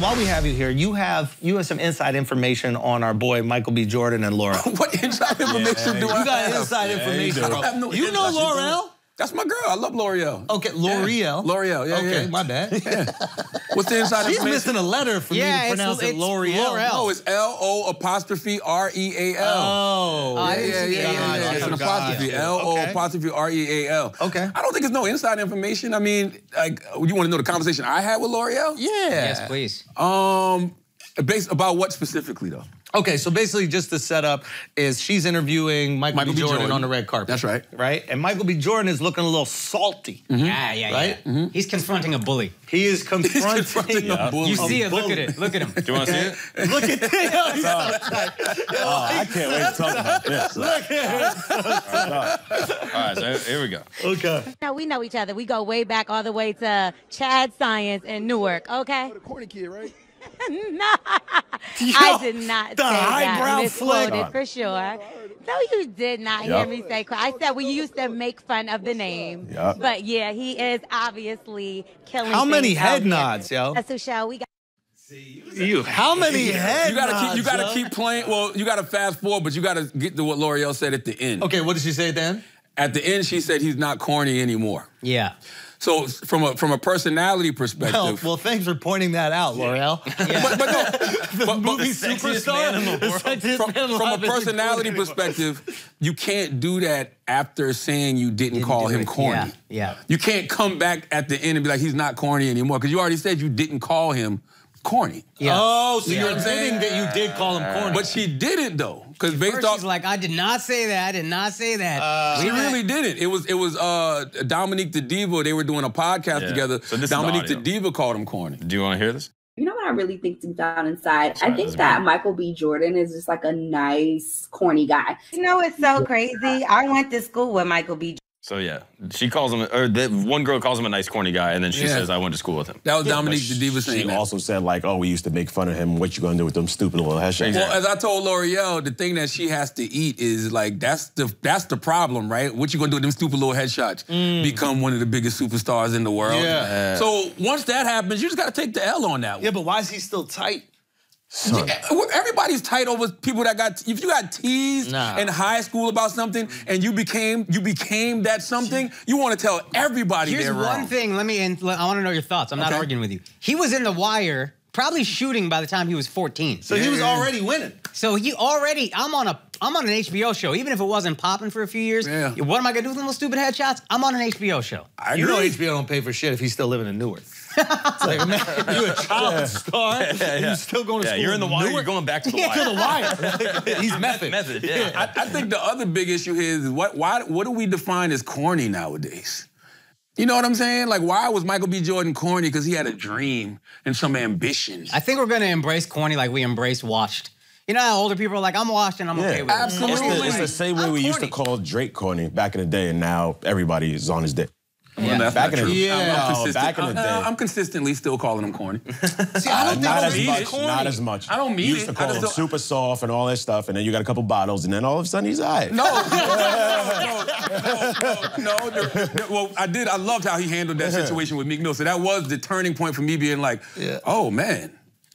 While we have you here, you have you have some inside information on our boy Michael B. Jordan and Laura. what inside information do I have? You got have? inside information. I don't have no you know inside L'Oreal? That's my girl. I love L'Oreal. Okay, L'Oreal. L'Oreal, yeah, Okay, yeah. my bad. What's the inside She's information? missing a letter for Yeah, me to it's- pronounce it L'Oreal. L'Oreal. No, it's L O apostrophe R E A L. Oh, I Yeah, yeah, yeah, yeah, yeah. It's an apostrophe. L O apostrophe R E A L. Okay. I don't think it's no inside information. I mean, like, you want to know the conversation I had with L'Oreal? Yeah. Yes, please. Um, based about what specifically though? Okay, so basically, just the setup is she's interviewing Michael, Michael B. B. Jordan, Jordan. on the red carpet. That's right. Right, and Michael B. Jordan is looking a little salty. Mm-hmm. Yeah, yeah, Right? yeah. He's confronting a bully. He is confronting. confronting a bully. You see it, look at it, look at him. Do you want to see it? Look at Theo. He's so Oh, I can't wait to talk about this. Look at him. All right, so here we go. okay. Now, we know each other. We go way back all the way to Chad Science in Newark, okay? The corny kid, right? No, I did not the say highbrow that. Misquoted flick. for sure. No, you did not hear me say. cor- I said we used to make fun of the name. Yup. But yeah, he is obviously killing. How many head nods, yo? Uh, So shall we got You. How many head You gotta nods? keep. You gotta yo? keep playing. Well, you gotta fast forward, but you gotta get to what L'Oreal said at the end. Okay, what did she say then? At the end, she said he's not corny anymore. Yeah. So from a from a personality perspective, Well, well, thanks for pointing that out, L'Oreal. but, but no, but, Movie but superstar. The sexiest from, from a personality corny. perspective, you can't do that after saying you didn't, call him it. corny. Yeah, yeah. You can't come back at the end and be like, he's not corny anymore, because you already said you didn't call him corny. Yeah. Oh, so You know you're what I'm saying? admitting that you did call him corny. But she didn't though, because based First off she's like, I did not say that. I did not say that. She really didn't. It was it was uh, Dominique the Diva. They were doing a podcast Yeah. together. So this is the Dominique the. Diva called him corny. Do you want to hear this? You know what I really think deep down inside? Sorry, I think that me. Michael B. Jordan is just like a nice, corny guy. You know it's so crazy. I went to school with Michael B. So yeah, she calls him, or the one girl calls him a nice corny guy, and then she Yeah. says, "I went to school with him." That was Dominique But the Diva she saying that. also said like, "Oh, we used to make fun of him. What you gonna do with them stupid little headshots?" Well, as I told L'Oreal, the thing that she has to eat is like that's the that's the problem, right? What you gonna do with them stupid little headshots? Mm. Become one of the biggest superstars in the world. Yeah. So once that happens, you just gotta take the L on that one. yeah, but why is he still tight? Everybody's tight over people that got. If you got teased Nah. in high school about something and you became you became that something, you want to tell everybody Here's they're one wrong. thing. Let me. And I want to know your thoughts. I'm not arguing with you. He was in The Wire, probably shooting by the time he was 14. So he was already winning. So he already. I'm on a. I'm on an HBO show. Even if it wasn't popping for a few years. Yeah. What am I gonna do with them little stupid headshots? I'm on an HBO show. I You know agree. HBO don't pay for shit if he's still living in Newark. It's like, man, you're a child star, and you still going to Yeah, school you're in the wire. You're going back to the Yeah. wire. to the wire. he's method. Method, yeah. I, I think the other big issue here is what why what do we define as corny nowadays? You know what I'm saying? Like, why was Michael B. Jordan corny? Because he had a dream and some ambition. I think we're gonna embrace corny like we embrace washed. You know how older people are like, I'm washed and I'm okay with absolutely. It's the, it's the same way I'm we used to call Drake corny back in the day, and now everybody is on his dick. Yeah. That's Back in the- Yeah. I'm, I'm No, consistent- back in the day. I'm consistently still calling him corny. See, I don't uh, think not as much. corny. Not as much. I don't mean you used to call him don't- super soft and all that stuff, and then you got a couple bottles, and then all of a sudden he's all right. No, no, no, no, no, no. the- the- well, I did. I loved how he handled that situation with Meek Mill. So that was the turning point for me being like, Yeah. oh man,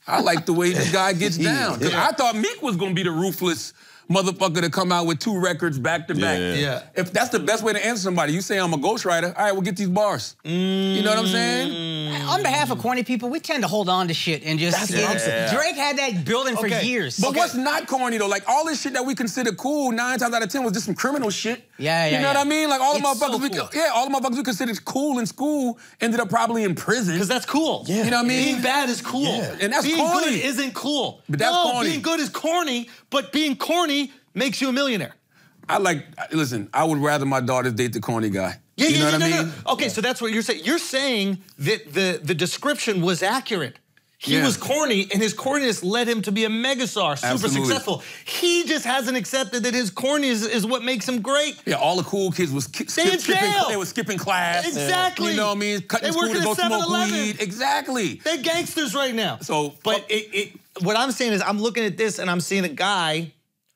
I like the way this guy gets down. 'Cause I thought Meek was gonna be the ruthless motherfucker to come out with two records back to back. Yeah. Yeah. If that's the best way to answer somebody, you say I'm a ghostwriter. All right, we'll get these bars. You know what I'm saying? On behalf of corny people, we tend to hold on to shit and just. That's what I'm saying. Drake had that building for years. But what's not corny though? Like all this shit that we consider cool, nine times out of ten was just some criminal shit. Yeah, yeah, You know yeah. what I mean? Like all the It's so motherfuckers we cool. yeah, all the motherfuckers we considered cool in school ended up probably in prison. Because that's cool. Yeah. You know what I mean? Being bad is cool. Yeah. And that's being corny. good isn't cool. But that's no, corny. being good is corny, but being corny makes you a millionaire. I like listen, I would rather my daughters date the corny guy. Yeah, you yeah, know yeah, what no, I mean? no. Okay, so that's what you're saying. You're saying that the the description was accurate. He Yeah. was corny, and his corniness led him to be a megastar, super Absolutely. successful. He just hasn't accepted that his corny is, is what makes him great. Yeah, all the cool kids was ki- They in skipping, they were skipping class. Exactly. You know what I mean? Cutting They school working to go smoke 7-Eleven. weed. Exactly. They're gangsters right now. So, but it, it, what I'm saying is, I'm looking at this and I'm seeing a guy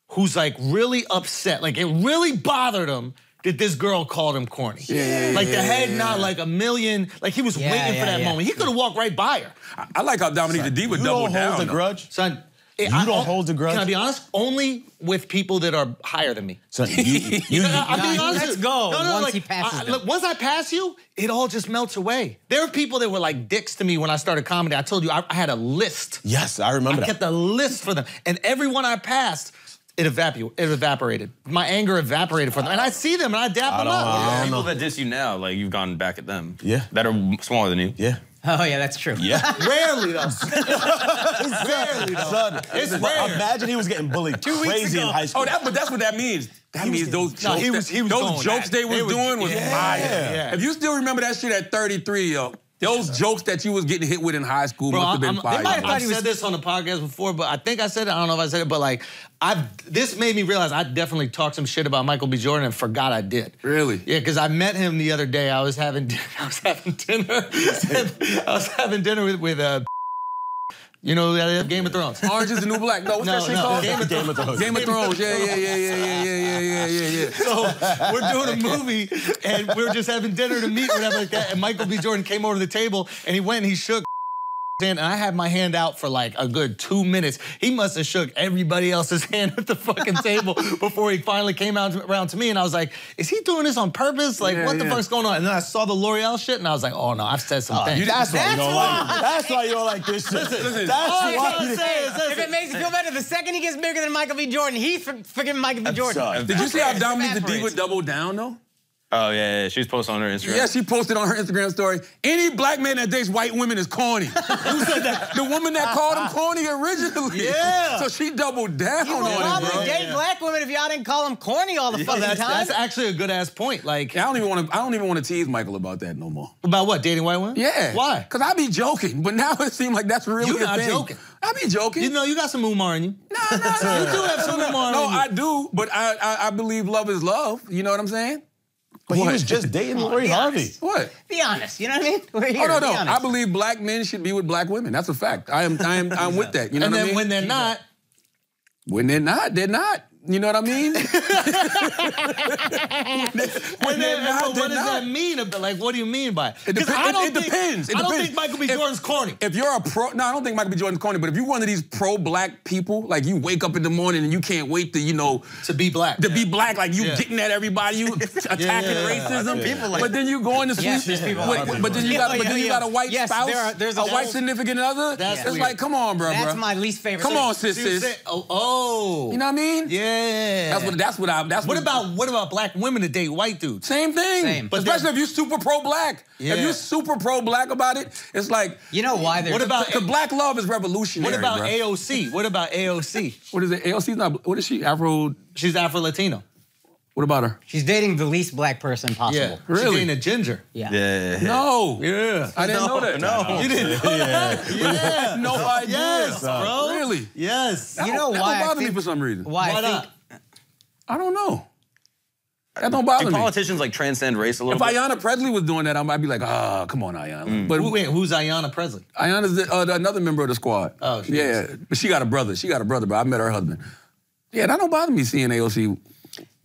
who's like really upset. Like it really bothered him that this girl called him corny. like the head nod, like a million. Like he was Yeah, waiting yeah, for that yeah. moment. He could have walked right by her. I, I like how Dominique the Diva You doubled don't hold a grudge. Son, You don't hold a grudge? Can I be honest? Only with people that are higher than me. Son, you, you, You I'm Nah, being honest. let's go No, no, once like, he passes I- look, once I pass you, it all just melts away. There are people that were like dicks to me when I started comedy. I told you I, I had a list. yes, I remember I that. kept a list for them, and everyone I passed, it evaporated. It evaporated. My anger evaporated for them, and I see them and I dap them up. I don't People that diss you now, like you've gone back at them. Yeah. That are smaller than you. yeah. Oh yeah, that's true. Yeah. Rarely though. Rarely though. Son, It's but rare. Imagine he was getting bullied Two weeks crazy in high school. Oh, that, but that's what that means. That He was means those getting- no, jokes, he was- he was those jokes at- they was they was- doing was yeah, fire. yeah. If you still remember that shit at 33, yo, those jokes that you was getting hit with in high school Bro, must have I'm, been I'm, fire. they might have bro. I've said this on the podcast before, but I think I said it. I don't know if I said it, but like, I this made me realize I definitely talked some shit about Michael B. Jordan and forgot I did. Really? Yeah, because I met him the other day. I was having I was having dinner. I was having dinner with with uh, you know, that Game of Thrones. Orange is the new black. No, what's No, that shit no, called? Game of Game of Thrones. Game of Thrones. Yeah, yeah, yeah, yeah, yeah, yeah, yeah, yeah, yeah, yeah. So we're doing a movie and we were just having dinner to meet, whatever like that. And Michael B. Jordan came over to the table and he went and he shook hand, and I had my hand out for like a good two minutes. He must have shook everybody else's hand at the fucking table before he finally came out around to me. And I was like, is he doing this on purpose? Like, Yeah, what the yeah. fuck's going on? And then I saw the L'Oreal shit and I was like, oh no, I've said some oh, things. That's why you don't why. like. That's why you don't like this shit. That's all I'm why. trying to say is, If it makes you feel better, the second he gets bigger than Michael B. Jordan, he's for, Michael B. Jordan. son. Did you see how It Dominique the Diva evaporates. doubled down though? Oh yeah, yeah. She was posting on her Instagram. Yeah, she posted on her Instagram story. Any black man that dates white women is corny. Who said that? The woman that called him corny originally. Yeah. So she doubled down You on it, probably bro. date black women if y'all didn't call them corny all the Oh, fucking that's, time. that's actually a good ass point. Like, I don't even want to. I don't even want to tease Michael about that no more. about what? Dating white women? Yeah. Why? Cause I be joking, but now it seems like that's really You a not thing. joking. I be joking. You know, you got some Umar in you. no, no, no. You do have some Umar No, in you. I do, but I, I I believe love is love. You know what I'm saying? But he was just dating Lori be Harvey. honest. What? Be honest, you know what I mean? We're here. Oh no, no. honest. I believe black men should be with black women. That's a fact. I am I am I'm with that. You know and what I mean? when they're not, When they're not, they're not. You know what I mean? when And they're then, not, what does not. that mean? Like, what do you mean by it? It 'Cause depen- I it- don't it think- depends. It I don't depends. think Michael B. If- Jordan's corny. If you're a pro, no, I don't think Michael B. Jordan's corny, but if you're one of these pro-black people, like you wake up in the morning and you can't wait to, you know, to be black. to be black, like you Yeah. getting at everybody, you attacking yeah, yeah. racism. People like- but then you go in the Yes, people but, like but then you Yeah, got, but yeah, then you yeah. got a white Yes, spouse, there are- there's a a white significant other. That's it's like, come on, bro, That's my least favorite. Come on, So sis. oh, oh. You know what I mean? Yeah. That's what. That's what I'm That's What about what about black women that date white dudes? Same thing. Same. But But especially if you're super pro-black. Yeah. If you're super pro-black about it, it's like. You know why they're What about Because black love is revolutionary. what about bro. AOC? What about AOC? What is it? AOC's not. What is she? Afro. She's Afro Latino. What about her? She's dating the least black person possible. Yeah. really? She's Really? dating a ginger. Yeah. Yeah. No. Yeah. I didn't know that. No. You didn't know that? Yeah. No idea. Yes, bro. Really? Yes. That You know that why I don't bother me for some reason. Why, Why I think? I don't know. That don't bother Do me. politicians like transcend race a If little If Ayanna Pressley was doing that, I might be like, ah, come on, Ayanna. But wait, who's Ayanna Pressley? Ayanna's the, uh, another member of the squad. Oh, she yeah, but she got a brother. She got a brother, but I met her husband. Yeah, that don't bother me seeing AOC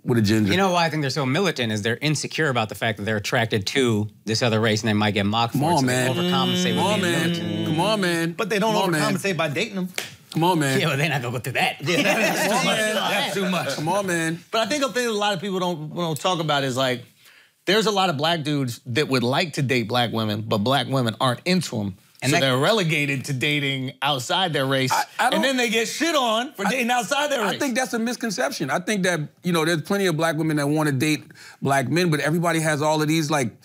with a ginger. You know why I think they're so militant is they're insecure about the fact that they're attracted to this other race and they might get mocked Come for it. on, so man. They overcompensate Come on, with being man. militant. Come on, man. But they don't Come on, man. overcompensate by dating them. Come on, man. Yeah, but they're not gonna go through that. Yeah, that's too much. That's too much. Come on, man. But I think a thing a lot of people don't don't talk about is like there's a lot of black dudes that would like to date black women, but black women aren't into them. And so that- they're relegated to dating outside their race, I- I and then they get shit on for dating outside their race. I think that's a misconception. I think that, you know, there's plenty of black women that want to date black men, but everybody has all of these like,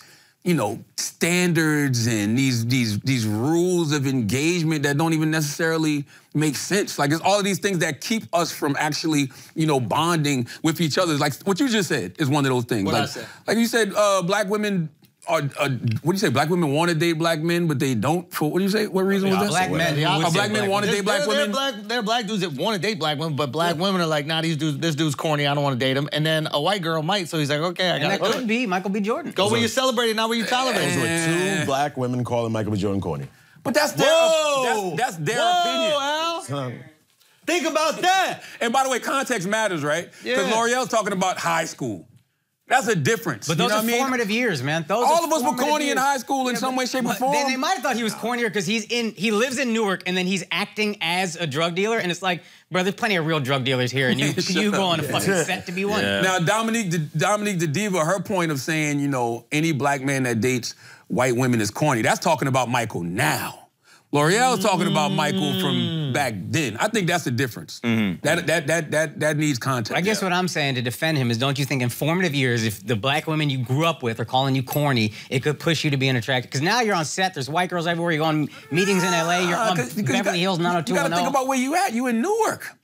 you know, standards and these these these rules of engagement that don't even necessarily make sense. Like it's all of these things that keep us from actually, you know, bonding with each other. Like what you just said is one of those things. What I like, said? like you said, uh, black women are, are what do you say? Black women want to date black men, but they don't. For what do you say? What reason was that? Black men who Oh, black men want to date black there- women. There are black, there are black dudes that want to date black women, but black women are like, nah, these dudes, this dude's corny. I don't want to date him. And then a white girl might, so he's like, okay, I And got that to could be Michael B. Jordan. Go where you celebrate it, not where you tolerate Those it. were eh. two black women calling Michael B. Jordan corny. But that's their, Whoa! that's, that's their Whoa, opinion. Al. Think about that. And by the way, context matters, right? Because Yeah. L'Oreal's talking about high school. That's a difference. But you those know are what I mean? formative years, man. Those All of us were formative corny in high school in Yeah, some but- way, shape, or form. They, they might have thought he was cornier because he's in. He lives in Newark, and then he's acting as a drug dealer, and it's like, bro, there's plenty of real drug dealers here, and you you go on a fucking set to be one. Yeah. Now, Dominique, the, Dominique the diva, her point of saying, you know, any black man that dates white women is corny. That's talking about Michael now. L'Oreal's talking about Michael from back then. I think that's the difference. That, that that that that needs context. I guess what I'm saying to defend him is don't you think in formative years, if the black women you grew up with are calling you corny, it could push you to be an attractive. Because now you're on set, there's white girls everywhere. You go on meetings in LA, you're Ah, on 'cause- because you Beverly got- Hills You got to think about where you at. You in Newark.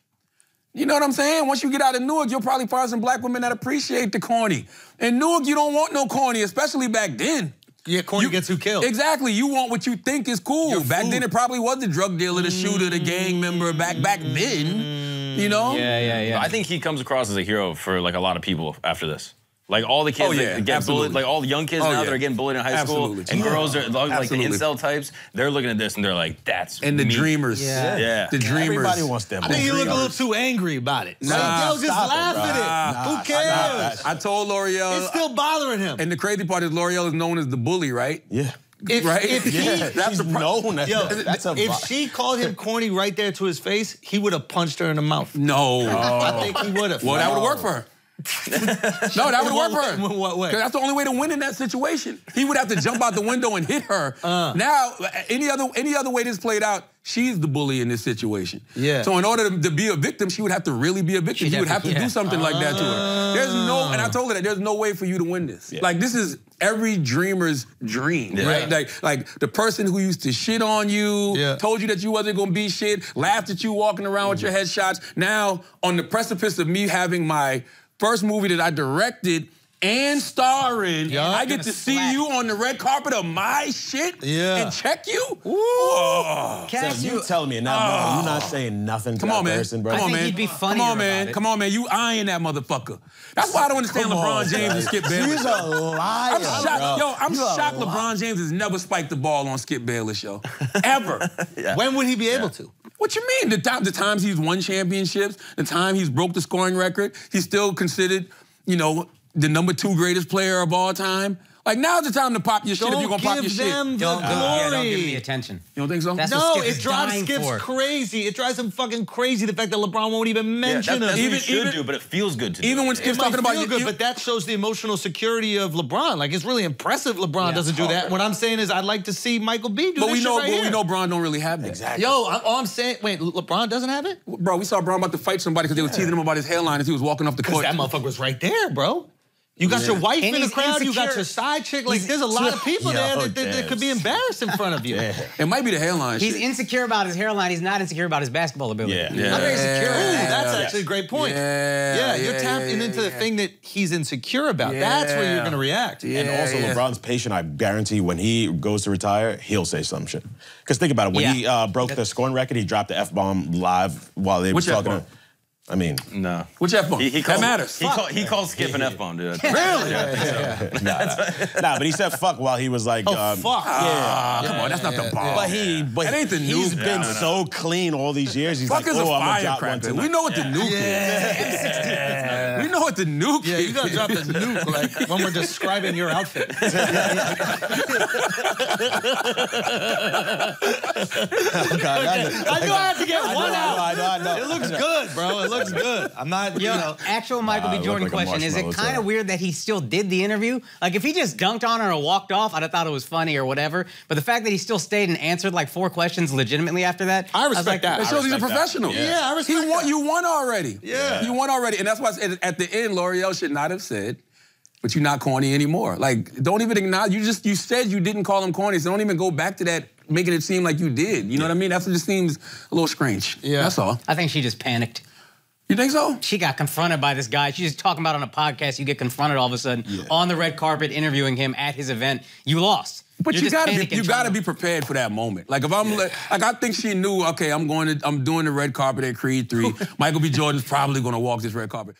You know what I'm saying? Once you get out of Newark, you'll probably find some black women that appreciate the corny. In Newark, you don't want no corny, especially back then. Yeah, corny gets who killed. Exactly. You want what you think is cool. back then, it probably was the drug dealer, the shooter, the gang mm. member. Back back then, you know. Yeah, yeah, yeah. I think he comes across as a hero for like a lot of people after this. Like all the kids Oh, yeah, that get absolutely. bullied, like all the young kids Oh, now yeah. that are getting bullied in high Absolutely. school, and girls are like Absolutely. the incel types. They're looking at this and they're like, "That's And the me. dreamers. Yeah. Yeah. The dreamers. Everybody wants them. I think you look a little too angry about it. Nah, like, just stop it, laugh bro. at it. Nah, Who cares? I told L'Oreal. It's still bothering him. and the crazy part is L'Oreal is known as the bully, right? Yeah. if, right? if he, Yeah, That's she's the pro- known as yo, that's a if she called him corny right there to his face, he would have punched her in the mouth. No. I think he would have. Well, that would have worked for her. No, that would work for her. In what way? 'Cause that's the only way to win in that situation. He would have to jump out the window and hit her. Uh. Now, any other any other way this played out, she's the bully in this situation. Yeah. So in order to, to be a victim, she would have to really be a victim. She'd She would have have to- to yeah. do something like that to her. There's no, and I told her that there's no way for you to win this. Like this is every dreamer's dream, right? Like like the person who used to shit on you, Yeah. told you that you wasn't gonna be shit, laughed at you walking around with your headshots. Now on the precipice of me having my first movie that I directed and starring. in, Yeah. I get Gonna to see slap. you on the red carpet of my shit Yeah. and check you. Oh. Cass, you you- telling me in that moment, you're not oh. saying nothing to Come that on, man. person, bro. Come on, think man. he'd be Come on, man. about it. Come on, man. You eyeing that motherfucker. That's why I don't understand Come LeBron on, James and. Skip Bayless. He's a liar, I'm shocked. bro. Yo, I'm You a shocked. LeBron James has never spiked the ball on Skip Bayless show. Ever. When would he be able to? What you mean? The, time, the times he's won championships, the time he's broke the scoring record, he's still considered, you know, the number two greatest player of all time. Like now's the time to pop your shit if Don't you're gonna pop your give shit. them You the don't, give- yeah, don't give me attention. You don't think so? That's No, what Skip it is drives dying Skips for. crazy. It drives him fucking crazy the fact that LeBron won't even Yeah, mention that, that's him. what Even- he should even- do, but it feels good to do. even when It Skip's might talking about feel you, good, you- but that shows the emotional security of LeBron. Like it's really impressive. LeBron Yeah. doesn't do that. What I'm saying is, I'd like to see Michael B. do but this we shit know, right but here. we know Bron don't really have that. Exactly. Yo, all I'm saying, wait, LeBron doesn't have it? Bro, we saw Bron about to fight somebody because they were teasing him about his hairline as he was walking off the Because court. that motherfucker was right there, bro. You got your wife And in the he's crowd. You got your side chick. Like, there's a lot of people Yo, there that, that, that could be embarrassed in front of you. It might be the hairline He's shit. insecure about his hairline. He's not insecure about his basketball ability. Yeah. I'm Yeah. very secure. Ooh, that's Yeah. actually a great point. Yeah, yeah, you're yeah, tapping yeah, into the thing that he's insecure about. That's where you're gonna react. Yeah. And also, yeah. LeBron's patient. I guarantee when he goes to retire, he'll say some shit. Because think about it. When Yeah. he uh, broke the scoring record, he dropped the F bomb live while they were Which talking. F-bomb? To, I mean, no. Which F-bomb? He, he That calls, matters. He, call, he calls Skip an F bomb, dude. Really? nah, nah, but he said fuck while he was like, Oh um, fuck. Ah, come on, that's not the bomb. But he, but That ain't the he's nuke. been No, no. so clean all these years. He's Fuck like, is a oh, I'm gonna one firecracker. We know what the nuke is. We know what the nuke Yeah, is. you gotta drop the nuke like when we're describing your outfit. Oh, I knew I had to get I know, one I out. know, I know, I know. It looks good, bro. It looks good. I'm not, you Yo, know. actual Michael Nah, B. I Jordan like question: Is it kind of weird that he still did the interview? Like, if he just dunked on her or walked off, I'd have thought it was funny or whatever. But the fact that he still stayed and answered like four questions legitimately after that, I was respect like, that. It I shows he's a professional. Yeah, I respect he won, that. You won already. Yeah. You won already. And that's why I said at the end, L'Oreal should not have said, but you're not corny anymore. Like, don't even acknowledge, you just, you said you didn't call him corny, so don't even go back to that, making it seem like you did. You know what I mean? That's what just seems a little strange. Yeah. That's all. I think she just panicked. You think so? She got confronted by this guy. She's just talking about on a podcast. You get confronted all of a sudden on the red carpet interviewing him at his event. You lost. But You're you gotta be you gotta be prepared for that moment. Like if I'm like, like I think she knew, okay, I'm going to I'm doing the red carpet at Creed 3. Michael B. Jordan's probably gonna walk this red carpet.